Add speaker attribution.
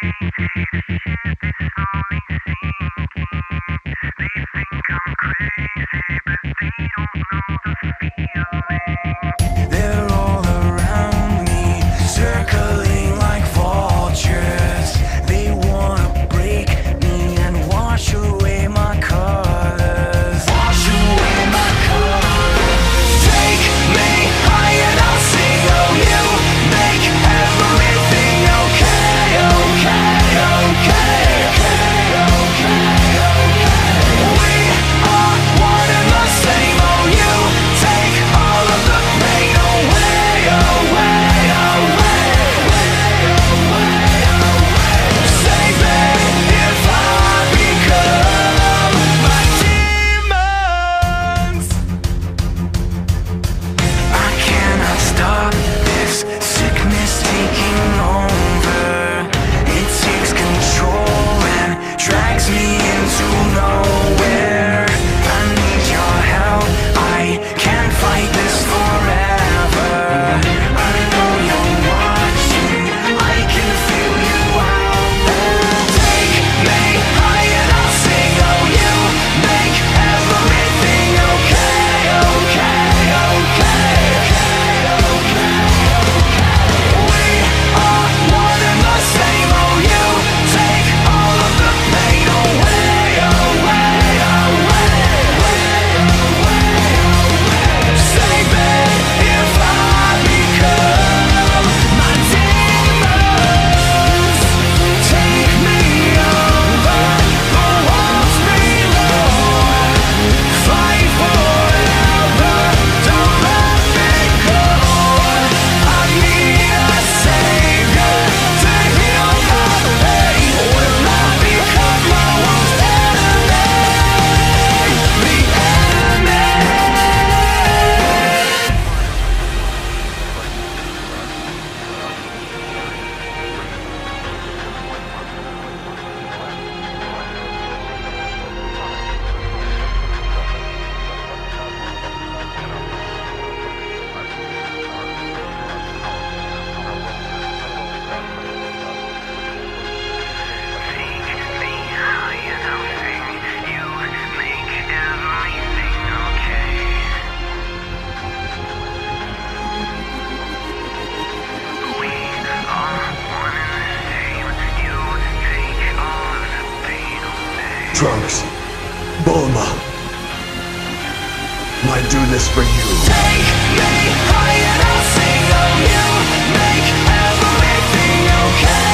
Speaker 1: They think I'm crazy. Trunks, Bulma, I do this for you.
Speaker 2: Take me I'll sing you. Make everything okay.